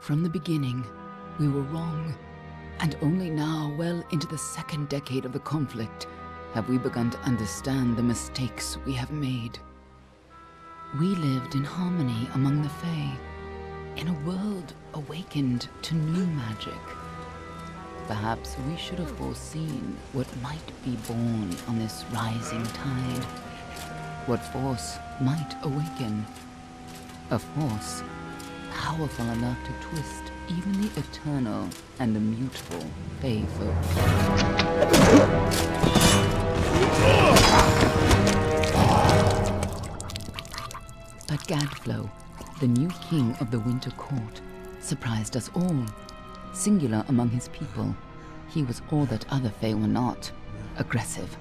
From the beginning, we were wrong. And only now, well into the second decade of the conflict, have we begun to understand the mistakes we have made. We lived in harmony among the Fae, in a world awakened to new magic. Perhaps we should have foreseen what might be born on this rising tide. What force might awaken. A force powerful enough to twist even the eternal and immutable folk. But Gadflow, the new king of the Winter Court, surprised us all. Singular among his people, he was all that other Fae were not. Aggressive,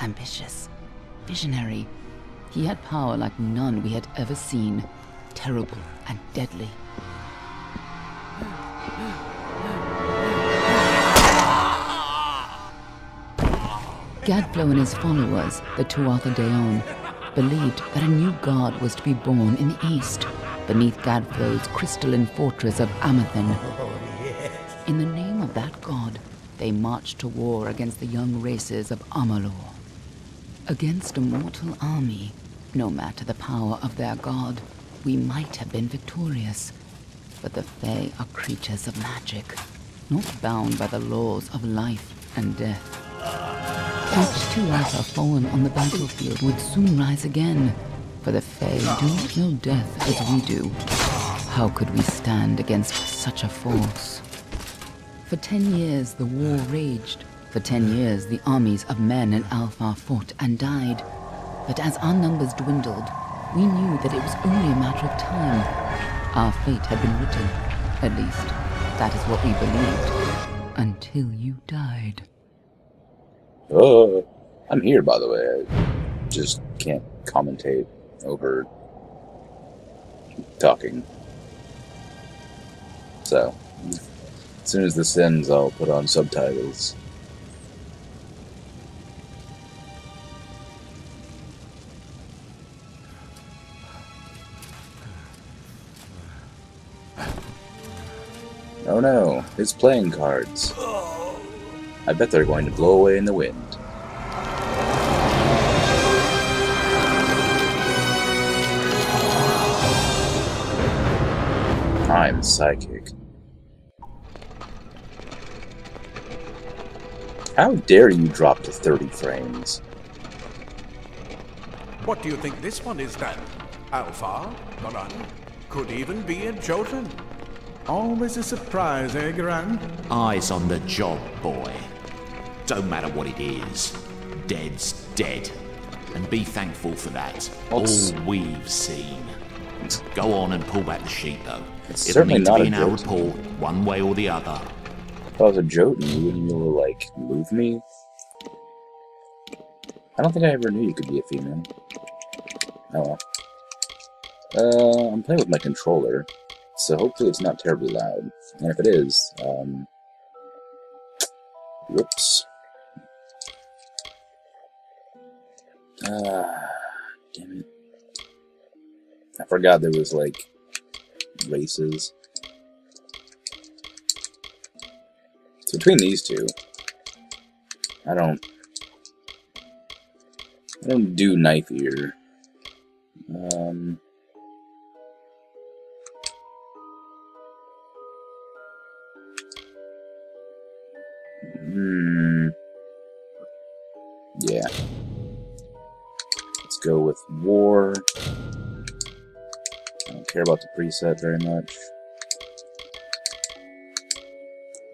ambitious, visionary. He had power like none we had ever seen, terrible and deadly. Gadflow and his followers, the Tuatha De Deohn, believed that a new god was to be born in the east, beneath Gadflow's crystalline fortress of Amathen. In the name of that god, they marched to war against the young races of Amalur. Against a mortal army, no matter the power of their god, we might have been victorious. But the Fae are creatures of magic, not bound by the laws of life and death. Each Tuatha fallen on the battlefield would soon rise again, for the Fae do not know death as we do. How could we stand against such a force? For ten years the war raged. For ten years the armies of men in Alfar fought and died. But as our numbers dwindled, we knew that it was only a matter of time. Our fate had been written. At least, that is what we believed. Until you died. Oh, I'm here, by the way. I just can't commentate over talking. So, as soon as this ends, I'll put on subtitles. His playing cards. I bet they're going to blow away in the wind. I'm psychic. How dare you drop to 30 frames? What do you think this one is then? Alpha? Garan? Could even be a Jotun. Always a surprise, eh, Garan? Eyes on the job, boy. Don't matter what it is. Dead's dead. And be thankful for that. What's- All we've seen. Go on and pull back the sheet, though. It's It'll certainly need to not be a in our report, one way or the other. If I was a Jotun, you wouldn't be like, move me? I don't think I ever knew you could be a female. Oh well. Uh, I'm playing with my controller, so hopefully it's not terribly loud. And if it is, um... Whoops. Ah, damn it. I forgot there was, like, races. It's between these two. I don't. I don't do knife ear. Um. Hmm. Yeah. Let's go with war. I don't care about the preset very much.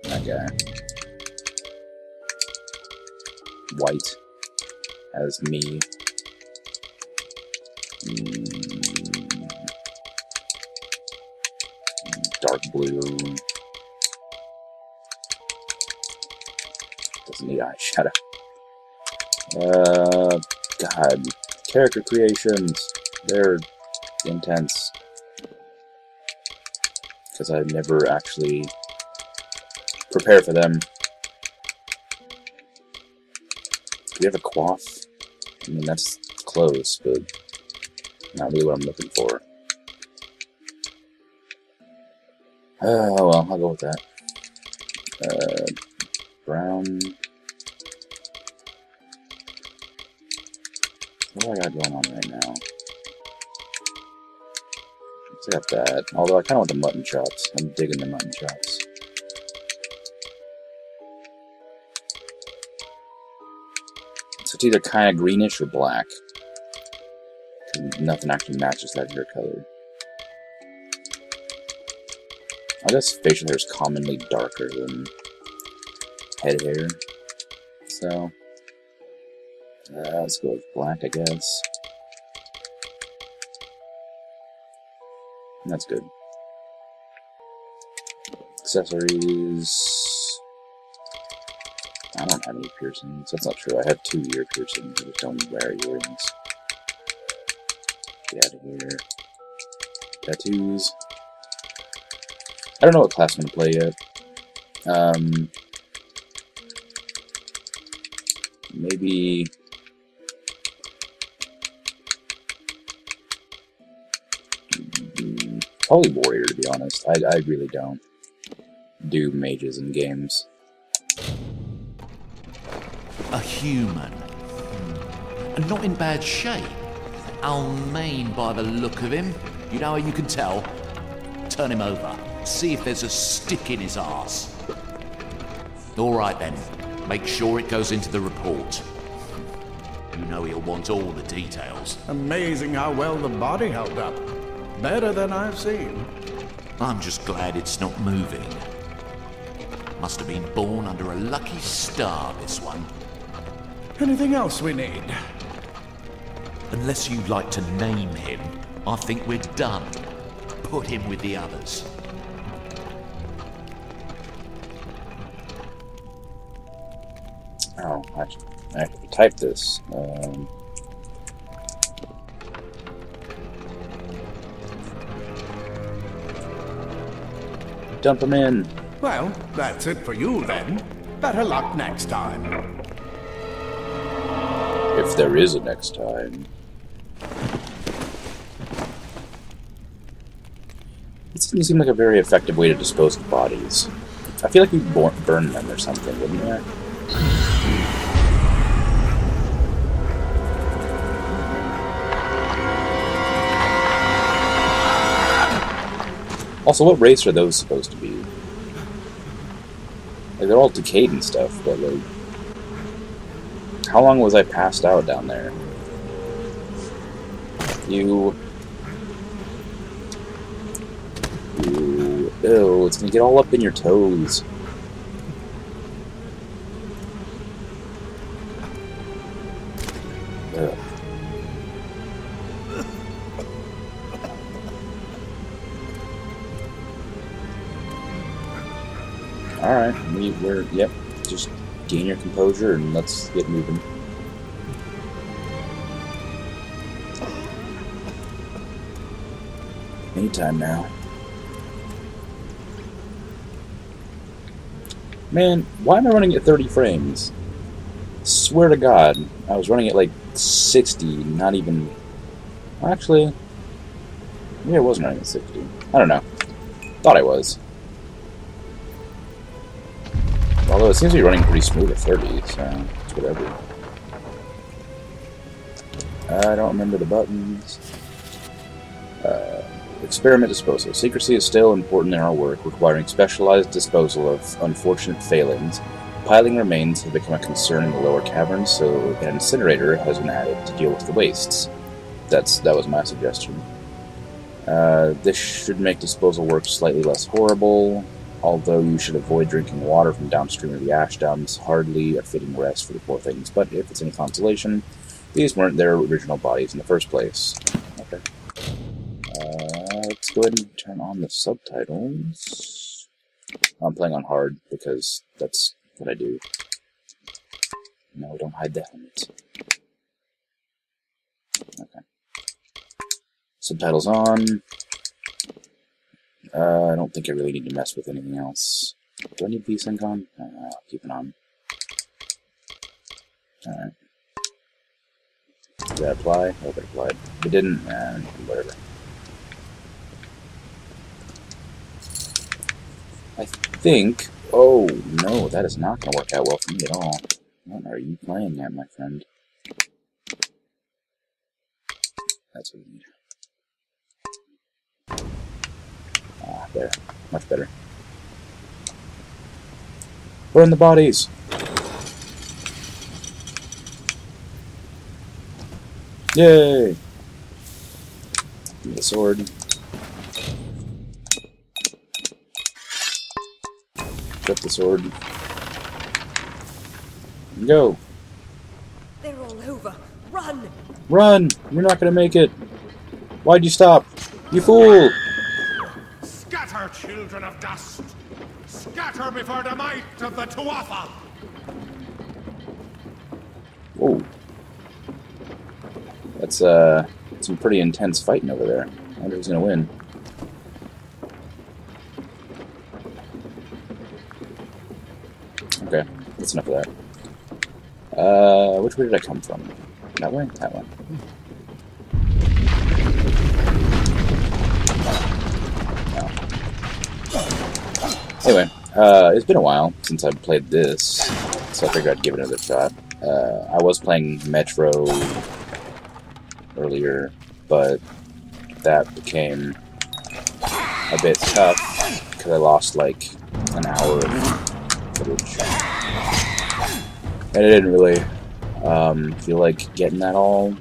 That guy. White as me. Mm. Dark blue. Doesn't need eyeshadow. Uh, God. Character creations. They're intense. Because I never actually prepare for them. Do you have a quaff? I mean, that's close, but not really what I'm looking for. Oh, well, I'll go with that. Uh, brown. What do I got going on right now? Got that. Although I kind of want the mutton chops. I'm digging the mutton chops. So it's either kind of greenish or black. Nothing actually matches that hair color. I guess facial hair is commonly darker than head hair. So, uh, let's go with black, I guess. That's good. Accessories. I don't have any piercings. That's not true. I have two ear piercings. I just don't wear earrings. Get out of here. Tattoos. I don't know what class I'm gonna play yet. Um, maybe probably warrior to be honest. I I really don't do mages in games. A human. And not in bad shape. Almain by the look of him. You know how you can tell? Turn him over. See if there's a stick in his ass. All right then. Make sure it goes into the report. You know he'll want all the details. Amazing how well the body held up. Better than I've seen. I'm just glad it's not moving. Must have been born under a lucky star, this one. Anything else we need? Unless you'd like to name him, I think we're done. Put him with the others. Oh, I, I have to type this. Um, dump them in. Well, that's it for you then. Better luck next time. If there is a next time. It doesn't seem like a very effective way to dispose of bodies. I feel like we'd burn them or something, wouldn't we? Also, what race are those supposed to be? Like, they're all decayed and stuff, but like... How long was I passed out down there? You... You... Ew, it's gonna get all up in your toes. Ugh. Alright, we, we're, yep, just gain your composure and let's get moving. Anytime now. Man, why am I running at 30 frames? Swear to God, I was running at like 60, not even. Actually, maybe I wasn't running at 60. I don't know. Thought I was. It seems to be running pretty smooth at 30, so it's whatever. I don't remember the buttons. Uh, experiment disposal. Secrecy is still important in our work, requiring specialized disposal of unfortunate failings. Piling remains have become a concern in the lower caverns, so an incinerator has been added to deal with the wastes. That's that was my suggestion. Uh, this should make disposal work slightly less horrible. Although you should avoid drinking water from downstream of the ash dumps, hardly a fitting rest for the poor things. But if it's any consolation, these weren't their original bodies in the first place. Okay. Uh, let's go ahead and turn on the subtitles. I'm playing on hard because that's what I do. No, don't hide the helmet. Okay. Subtitles on. Uh, I don't think I really need to mess with anything else. Do I need VSync on? Uh, I'll keep it on. Alright. Did that apply? I hope it applied. If it didn't, uh, whatever. I think... Oh, no, that is not going to work out well for me at all. What are you playing at, my friend? That's what we need. Ah, there. Much better. Burn the bodies! Yay! Give the sword. Drop the sword. Go! They're all over. Run! Run! You're not gonna make it! Why'd you stop? You fool! Children of dust! Scatter before the might of the Tuatha! Whoa. That's, uh, some pretty intense fighting over there. I wonder who's gonna win. Okay, that's enough of that. Uh, which way did I come from? That way? That one. Anyway, uh, it's been a while since I've played this, so I figured I'd give it another shot. Uh, I was playing Metro earlier, but that became a bit tough because I lost like an hour of footage. And I didn't really um, feel like getting that all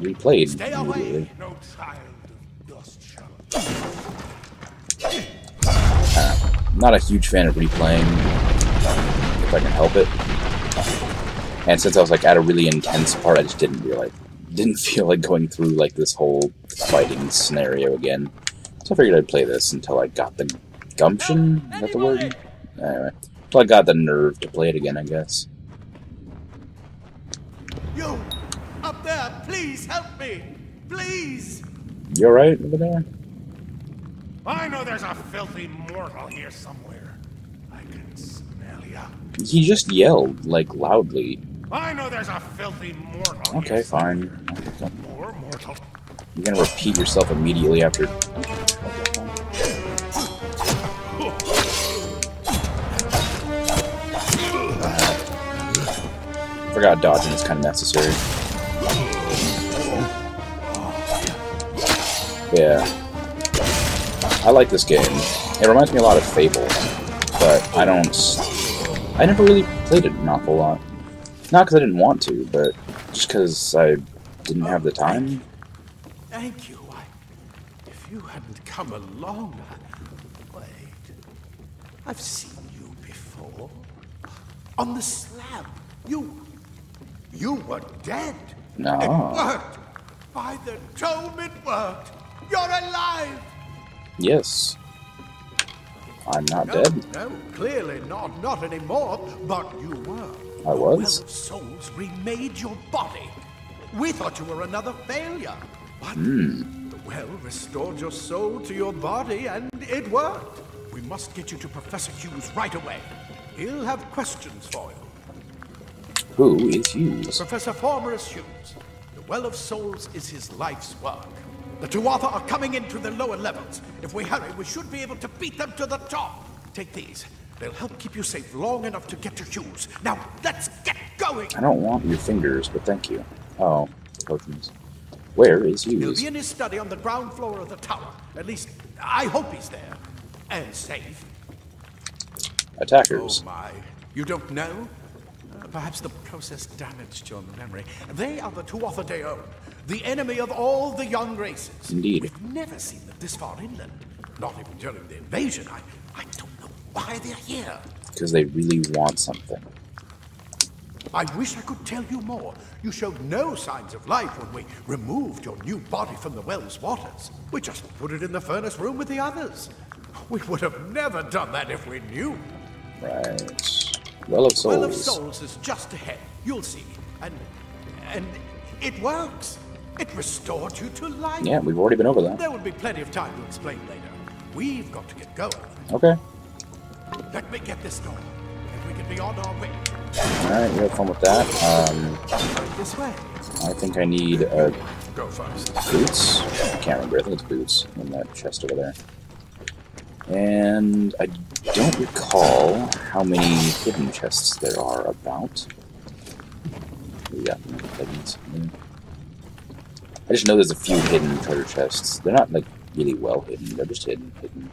replayed immediately. Not a huge fan of replaying um, if I can help it. And since I was like at a really intense part, I just didn't feel like didn't feel like going through like this whole fighting scenario again. So I figured I'd play this until I got the gumption. Is that the word? Anyway, until I got the nerve to play it again, I guess. You! Up there, please help me! Please! You alright over there? I know there's a filthy mortal here somewhere. I can smell ya. He just yelled like loudly. I know there's a filthy mortal Okay, fine. More mortal. You're gonna repeat yourself immediately after. I Forgot dodging is kind of necessary. Yeah. I like this game. It reminds me a lot of Fable, but I don't. I never really played it an awful lot. Not because I didn't want to, but just because I didn't have the time. Thank you. I, if you hadn't come along, I, wait. I've seen you before. On the slab. You. You were dead. No. It ah. worked. By the dome, it worked. You're alive. Yes. I'm not No, dead. no, clearly not. Not anymore. But you were. I The was? Well of Souls remade your body. We thought you were another failure. But Hmm. the well restored your soul to your body, and it worked. We must get you to Professor Hugues right away. He'll have questions for you. Who is Hugues? Professor Fomorous Hugues. The Well of Souls is his life's work. The Tuatha are coming into the lower levels. If we hurry, we should be able to beat them to the top. Take these. They'll help keep you safe long enough to get to Hugues. Now, let's get going! I don't want your fingers, but thank you. Oh, potions. Where is He'll Hugues? be in his study on the ground floor of the tower. At least, I hope he's there. And safe. Attackers. Oh my. You don't know? Perhaps the process damaged your memory. They are the Tuatha Deohn, the enemy of all the young races. Indeed. We've never seen them this far inland. Not even during the invasion. I, I don't know why they're here. Because they really want something. I wish I could tell you more. You showed no signs of life when we removed your new body from the well's waters. We just put it in the furnace room with the others. We would have never done that if we knew. Right. Well of Well of Souls. Souls is just ahead. You'll see. And and it works. It restored you to life. Yeah, we've already been over that. There will be plenty of time to explain later. We've got to get going. Okay. Let me get this going, and we can be on our way. Alright, you have fun with that. Um, this way. I think I need uh, Go first. boots. I can't remember. I think it's boots in that chest over there. And I don't recall how many hidden chests there are about. Yeah, I just know there's a few hidden treasure chests. They're not like really well hidden. They're just hidden, hidden.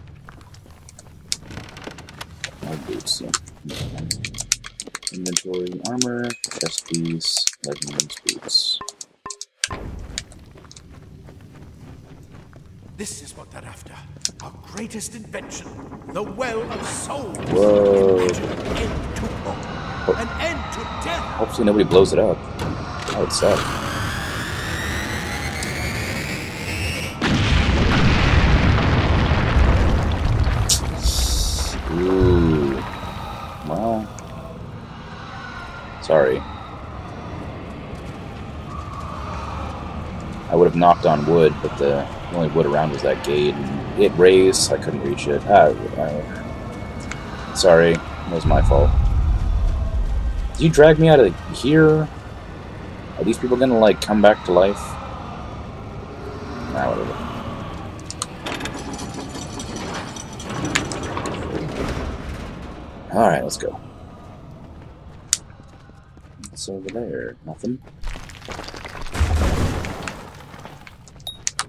My boots, yeah. Inventory, armor, chest piece, legendary boots. This is what they're after. Our greatest invention. The Well of Souls. Whoa. An end to. An end to death. Hopefully nobody blows it up. That would suck. Ooh. Well. Sorry. I would have knocked on wood, but the only wood around was that gate, and it raised, I couldn't reach it. Ah, uh, sorry, it was my fault. Did you drag me out of here? Are these people gonna, like, come back to life? Nah, whatever. Alright, let's go. What's over there? Nothing?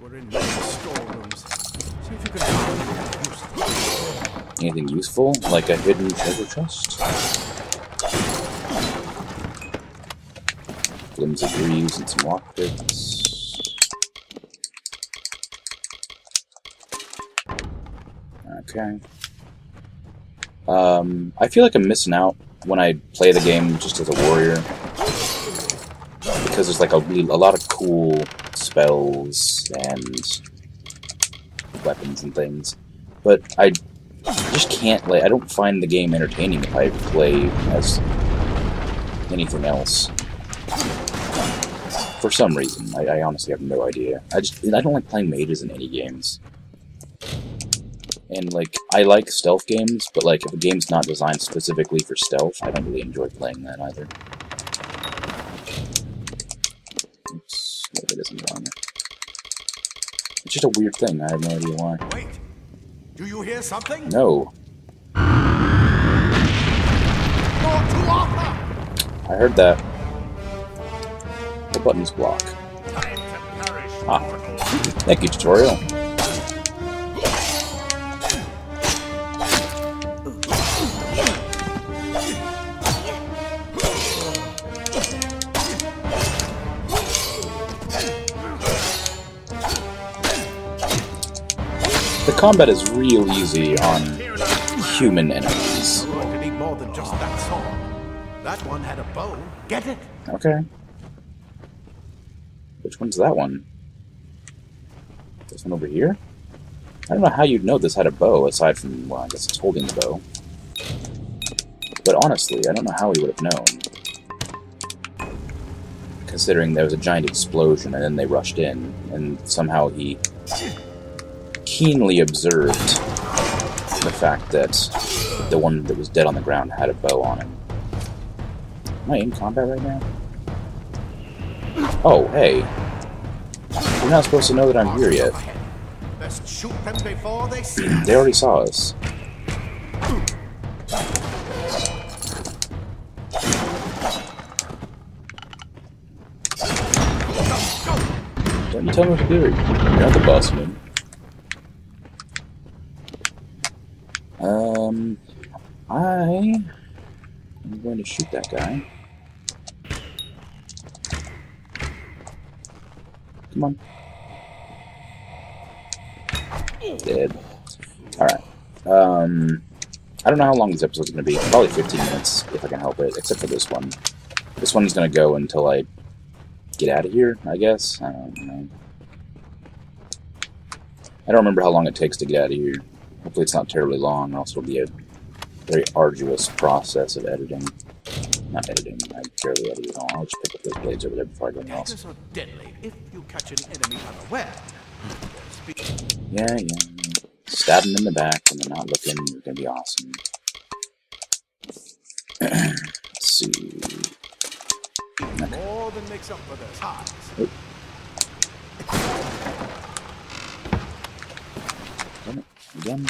We're in many storerooms. See if you can find anything useful. Anything useful? Like a hidden treasure chest? Flimsy greaves and some lockpicks. Okay. Um, I feel like I'm missing out when I play the game just as a warrior. Because there's like a, a lot of cool spells and weapons and things. But I just can't, like, I don't find the game entertaining if I play as anything else. For some reason. I, I honestly have no idea. I just, I don't like playing mages in any games. And, like, I like stealth games, but, like, if a game's not designed specifically for stealth, I don't really enjoy playing that either. Oops, no, that isn't wrong. It's just a weird thing, I have no idea why. Wait. Do you hear something? No. I heard that. The buttons block. Time to perish. Ah. Thank you, tutorial. Combat is real easy on human enemies. Okay. Which one's that one? This one over here? I don't know how you'd know this had a bow, aside from, well, I guess it's holding the bow. But honestly, I don't know how he would have known. Considering there was a giant explosion and then they rushed in, and somehow he keenly observed the fact that the one that was dead on the ground had a bow on him. Am I in combat right now? Oh, hey. You're not supposed to know that I'm here yet. Ahead. Best shoot them before they They already saw us. Don't you tell me what to do. You're not the boss man. Um, I am going to shoot that guy. Come on. Dead. Alright. Um, I don't know how long this episode's going to be. Probably 15 minutes, if I can help it, except for this one. This one's going to go until I get out of here, I guess. I don't know. I don't remember how long it takes to get out of here. Hopefully it's not terribly long, or else it'll be a very arduous process of editing. Not editing, I barely edit at all. I'll just pick up those blades over there before I go anywhere else. Are deadly if you catch an enemy unaware. Yeah, yeah. Stab them in the back when they're not looking. It's gonna be awesome. Let's see. More than makes up for their size. Oh. Damn it. Again.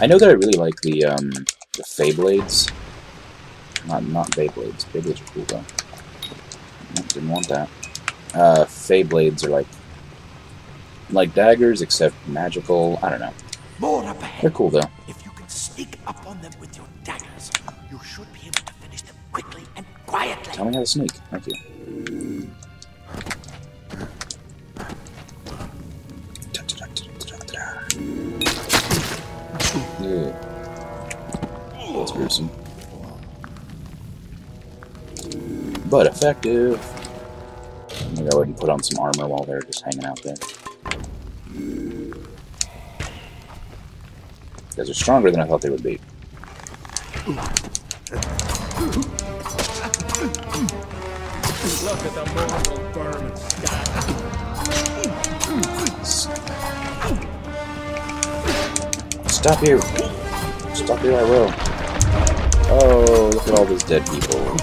I know that I really like the um, the Faeblades. Not not Beyblades. Beyblades are cool though. No, didn't want that. Uh, Faeblades are like like daggers, except magical. I don't know. More up ahead. They're cool though. If you can sneak up on them with your daggers, you should be able to finish them quickly and quietly. Tell me how to sneak. Thank you. Gruesome. But effective. Maybe go ahead and put on some armor while they're just hanging out there. Guys are stronger than I thought they would be. Look at the mortal vermin Stop you! Stop you, I will. Oh, look at all these dead people.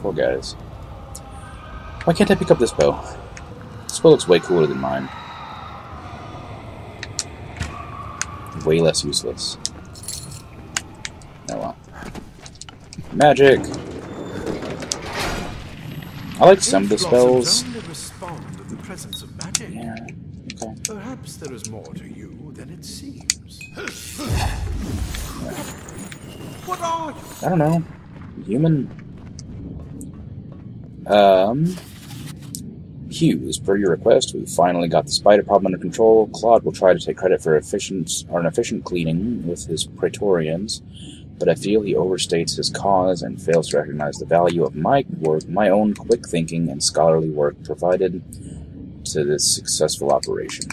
Poor guys. Why can't I pick up this bow? This bow looks way cooler than mine. Way less useless. Oh well. Magic! I like some of the spells. Only respond in the presence of magic. Yeah, okay. More to you than it seems. what are you? I don't know. Human. Um. Hugues, per your request, we finally got the spider problem under control. Claude will try to take credit for efficient or an efficient cleaning with his Praetorians, but I feel he overstates his cause and fails to recognize the value of my work, my own quick thinking and scholarly work provided to this successful operation.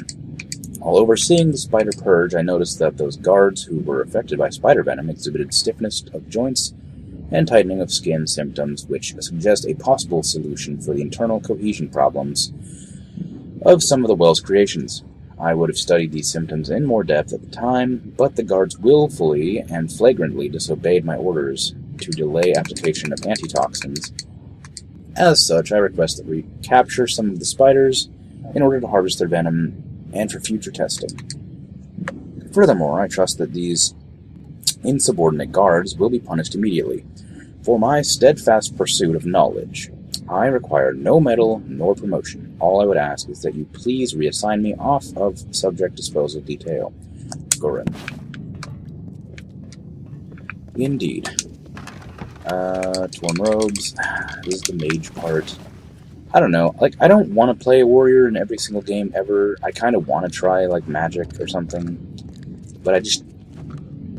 While overseeing the spider purge, I noticed that those guards who were affected by spider venom exhibited stiffness of joints and tightening of skin symptoms, which suggest a possible solution for the internal cohesion problems of some of the well's creations. I would have studied these symptoms in more depth at the time, but the guards willfully and flagrantly disobeyed my orders to delay application of antitoxins. As such, I request that we capture some of the spiders in order to harvest their venom and for future testing. Furthermore, I trust that these insubordinate guards will be punished immediately. For my steadfast pursuit of knowledge, I require no medal nor promotion. All I would ask is that you please reassign me off of subject disposal detail. Gorin. Indeed. Uh, torn robes. This is the mage part. I don't know. Like, I don't want to play a warrior in every single game ever. I kind of want to try, like, magic or something. But I just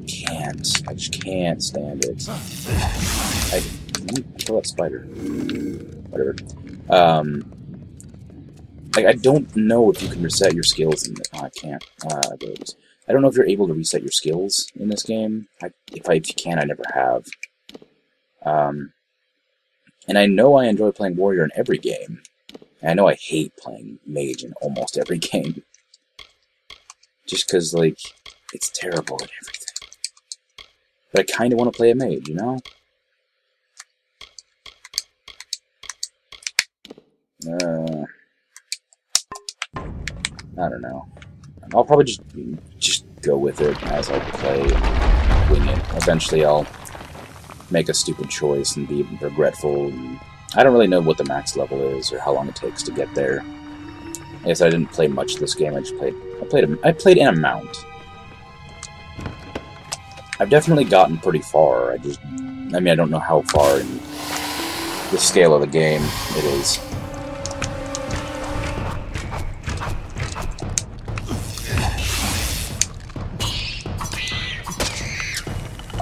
can't. I just can't stand it. I, kill that spider. Whatever. Um, like, I don't know if you can reset your skills in this. Oh, I can't. Uh. I don't know if you're able to reset your skills in this game. I, if, I, if you can, I never have. Um, and I know I enjoy playing warrior in every game. And I know I hate playing mage in almost every game. Just because, like, it's terrible at everything. But I kind of want to play a mage, you know? Uh, I don't know. I'll probably just just go with it as I play, wing it. Eventually, I'll make a stupid choice and be regretful. And I don't really know what the max level is or how long it takes to get there. I guess I didn't play much this game. I just played. I played. A, I played an amount. I've definitely gotten pretty far. I just. I mean, I don't know how far in the scale of the game it is.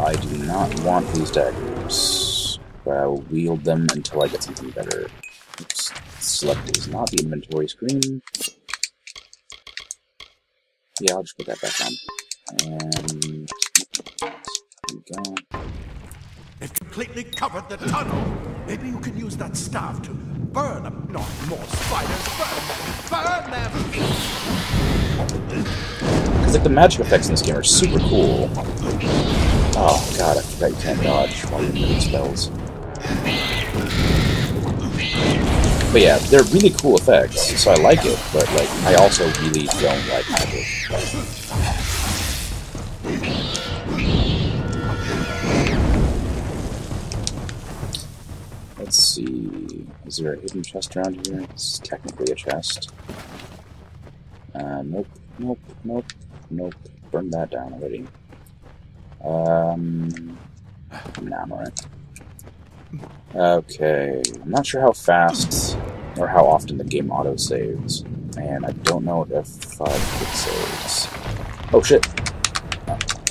I do not want these daggers, but I will wield them until I get something better. Oops. Select is not the inventory screen. Yeah, I'll just put that back on. And there we go. They've completely covered the tunnel. Maybe you can use that staff to burn them. Not more spiders. Burn them. Burn them. Because like the magic effects in this game are super cool. Oh god, I forgot you can't dodge while you're doing spells. But yeah, they're really cool effects, so I like it, but like I also really don't like magic. Let's see. Is there a hidden chest around here? It's technically a chest. Uh, nope, nope, nope, nope. Burn that down already. Um, nah, I'm alright. Okay, I'm not sure how fast or how often the game auto saves, and I don't know if F5 quick saves. Oh shit! I've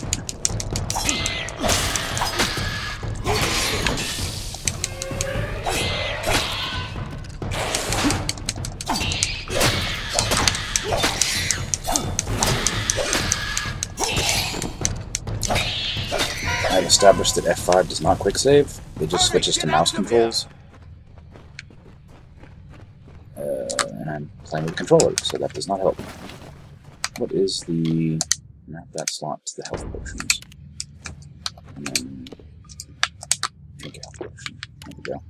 established that F5 does not quick save. It just switches to mouse controls. Uh, and I'm playing with a controller, so that does not help. What is the... Map that slot to the health potions. And then... Drink health potion. There we go.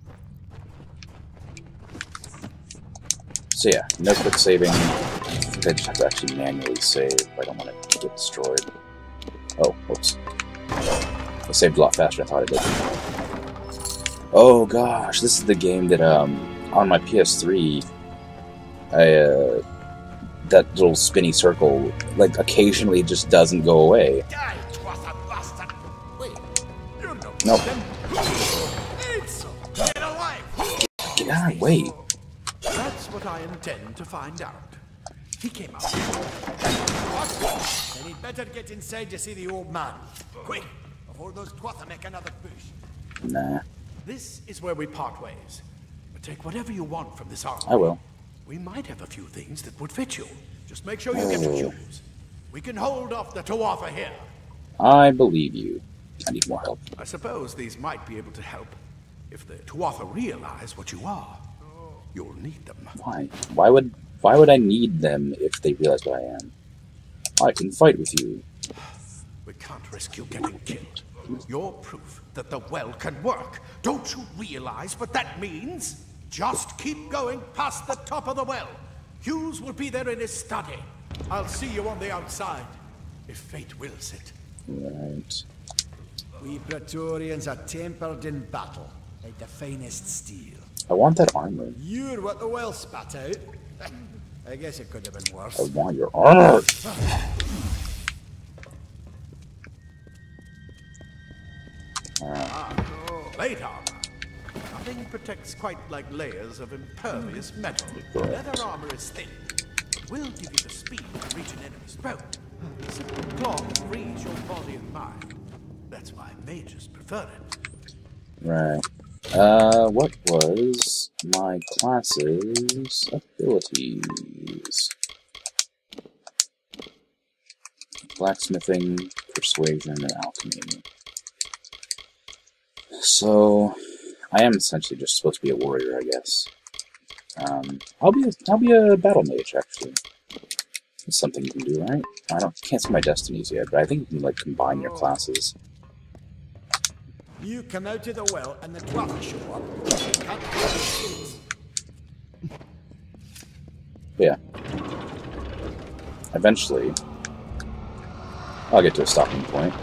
So yeah, no quick saving. I think I just have to actually manually save. I don't want it to get destroyed. Oh, whoops. Saved a lot faster than I thought I did. Oh gosh, this is the game that um on my PS3 I uh that little spinny circle like occasionally just doesn't go away. No Nope. Get out of way. That's what I intend to find out. He came out. Then he'd better get inside to see the old man. Quick! Before those Tuatha make another push. Nah, This is where we part ways. But take whatever you want from this army. I will. We might have a few things that would fit you. Just make sure you get to oh. choose. We can hold off the Tuatha here. I believe you. I need more help. I suppose these might be able to help. If the Tuatha realize what you are, you'll need them. Why? Why would why would I need them if they realize what I am? I can fight with you. We can't risk you getting killed. You're proof that the well can work. Don't you realize what that means? Just keep going past the top of the well. Hugues will be there in his study. I'll see you on the outside, if fate wills it. Right. We Praetorians are tempered in battle, like the finest steel. I want that armor. You're what the well spat out. I guess it could have been worse. I want your armor. Plate armor. Nothing protects quite like layers of impervious metal. Leather armor is thin. It will give you the speed to reach an enemy's throat. Simple cloth frees your body and mind. That's why mages prefer it. Right. Uh, what was my class's abilities? Blacksmithing, persuasion, and alchemy. So, I am essentially just supposed to be a warrior, I guess. Um, I'll be a, I'll be a battle mage actually. That's something you can do, right? I don't can't see my destinies yet, but I think you can like combine your classes. You come out of the well and the Tuatha show up. You the gates. But yeah. Eventually, I'll get to a stopping point.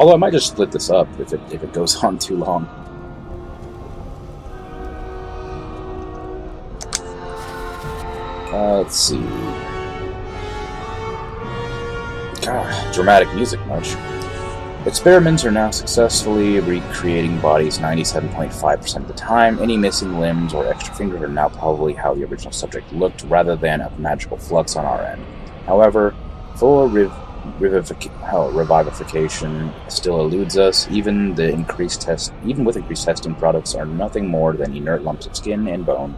Although I might just split this up if it if it goes on too long. Uh, let's see. God, dramatic music much. Experiments are now successfully recreating bodies 97.5% of the time. Any missing limbs or extra fingers are now probably how the original subject looked, rather than a magical flux on our end. However, full rev- hell, revivification still eludes us. Even the increased test, even with increased testing, products are nothing more than inert lumps of skin and bone.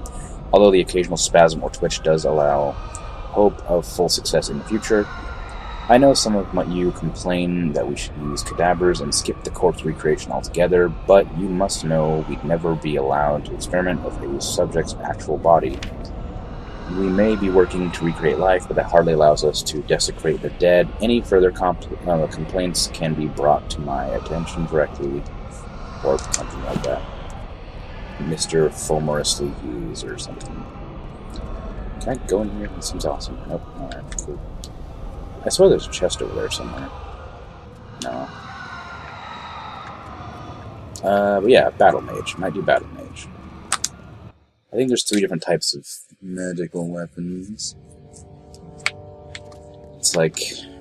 Although the occasional spasm or twitch does allow hope of full success in the future, I know some of you complain that we should use cadavers and skip the corpse recreation altogether, but you must know we'd never be allowed to experiment with a subject's actual body. We may be working to recreate life, but that hardly allows us to desecrate the dead. Any further compl- uh, complaints can be brought to my attention directly, or something like that. Mr. Fulmerously Hugues or something. Can I go in here? That seems awesome. Nope. Alright, cool. I swear there's a chest over there somewhere. No. Uh, but yeah, Battle Mage. Might do Battle Mage. I think there's three different types of magical weapons. It's like,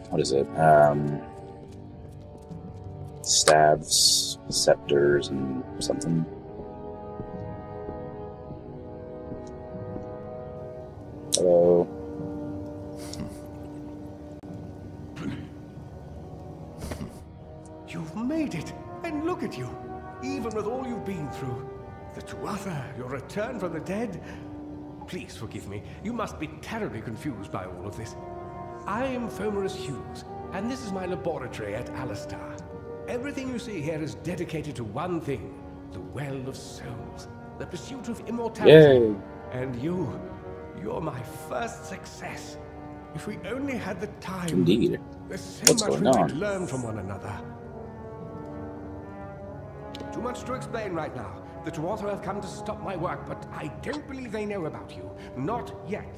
what is it? Um, staves, scepters, and something. Return from the dead. Please forgive me. You must be terribly confused by all of this. I am Fomorous Hugues, and this is my laboratory at Allestar. Everything you see here is dedicated to one thing the Well of Souls, the pursuit of immortality. Yay! And you, you're my first success. If we only had the time. Indeed. There's so What's much going we on? could learn from one another. Too much to explain right now. The Tuatha have come to stop my work, but I don't believe they know about you. Not yet.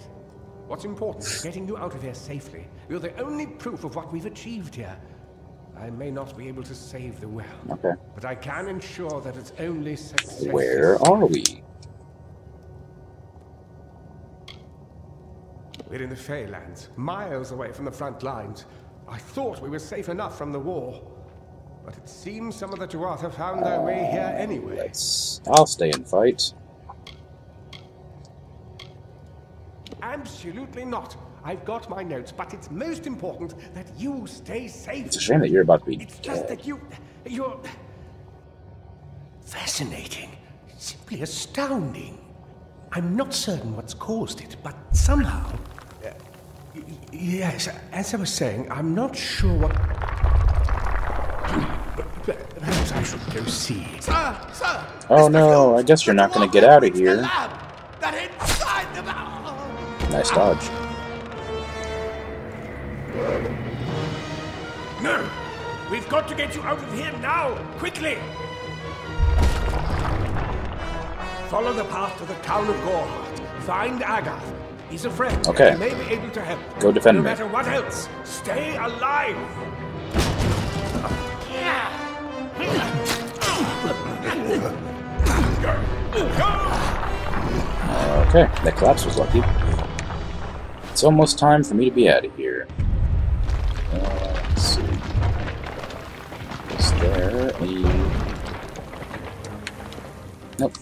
What's important is getting you out of here safely. You're the only proof of what we've achieved here. I may not be able to save the well, Okay. but I can ensure that it's only success. Where are we? We're in the Faelands, miles away from the front lines. I thought we were safe enough from the war. But it seems some of the Tuatha found their way here anyway. Let's. I'll stay and fight. Absolutely not. I've got my notes, but it's most important that you stay safe. It's a shame that you're about to be It's just that you. You're. Fascinating. Simply astounding. I'm not certain what's caused it, but somehow. Uh, yes, as I was saying, I'm not sure what. Perhaps I should go see. Sir, sir! Oh no, I guess you're not gonna get out of here. That inside the Nice dodge. No! We've got to get you out of here now! Quickly! Follow the path to the town of Gorhart. Find Agarth. He's a friend. Okay. He may be able to help. Go defend no me. matter what else, stay alive! Okay, that collapse was lucky. It's almost time for me to be out of here. Uh, let's see. Is there a... Nope.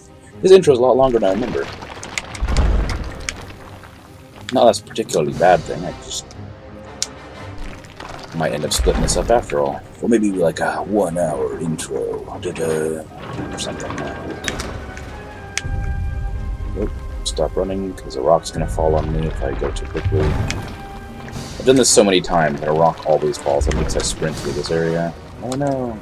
This intro is a lot longer than I remember. Not that's particularly bad thing, I just... Might end up splitting this up after all. Or maybe like a one hour intro. Da-da, or something. Nope. Stop running, because a rock's gonna fall on me if I go too quickly. I've done this so many times that a rock always falls on me I sprint through this area. Oh no.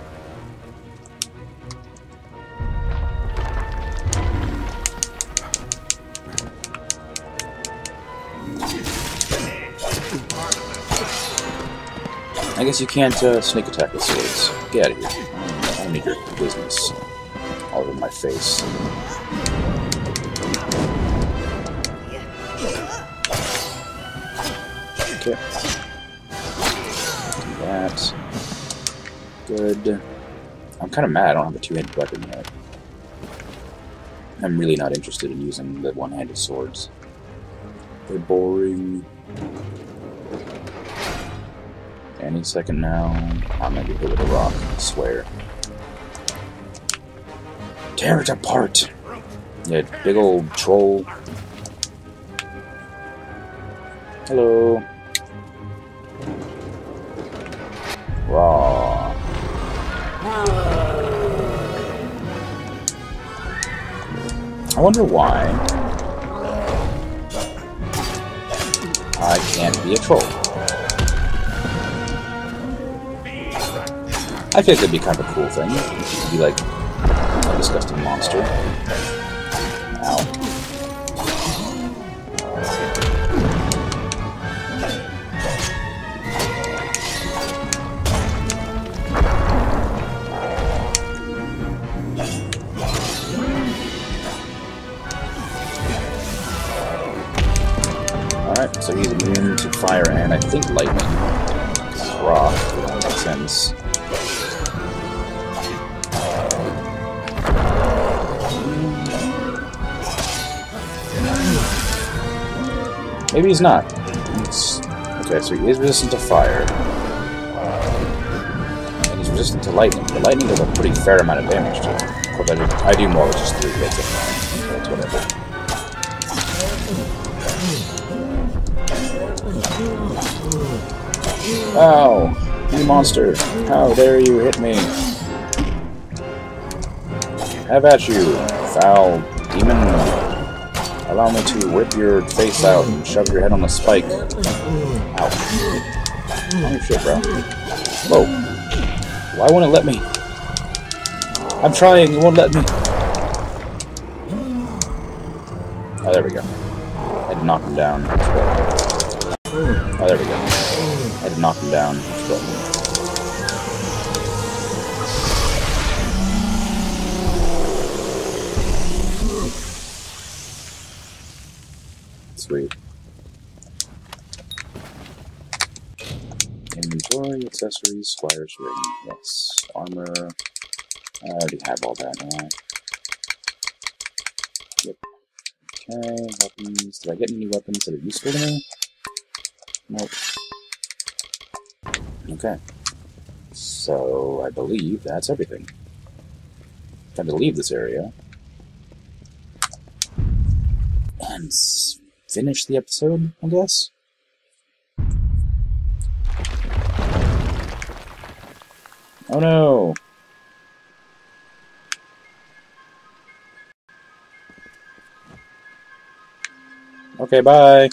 I guess you can't uh, sneak attack with swords. Get out of here. I don't need your business all over my face. Okay. Do that. Good. I'm kind of mad I don't have a two-handed weapon yet. I'm really not interested in using the one-handed swords. They're boring. Any second now, I'm gonna get hit with a rock, I swear. Tear it apart! Yeah, big old troll. Hello. Raw. I wonder why I can't be a troll. I think that'd be kind of a cool thing. Be like a disgusting monster. Ow. so he's immune to fire and I think lightning. Rock, that makes sense. Maybe he's not. Okay, so he is resistant to fire. And he's resistant to lightning. But lightning does a pretty fair amount of damage to him. Of course, I do, I do more with just three hits of. That's whatever. Ow! You monster! How dare you hit me! Have at you, foul demon! Allow me to whip your face out and shove your head on the spike. Ow. Oh shit, bro. Whoa. Why won't it let me? I'm trying, it won't let me. Oh, there we go. I had to knock him down. Oh, there we go. I had to knock him down. Sweet. Inventory, accessories, Squire's Ring. Yes. Armor. I already have all that now. Yep. Okay, weapons. Did I get any weapons that are useful to me? Nope. Okay. So, I believe that's everything. Time to leave this area. And finish the episode, I guess? Oh no! Okay, bye!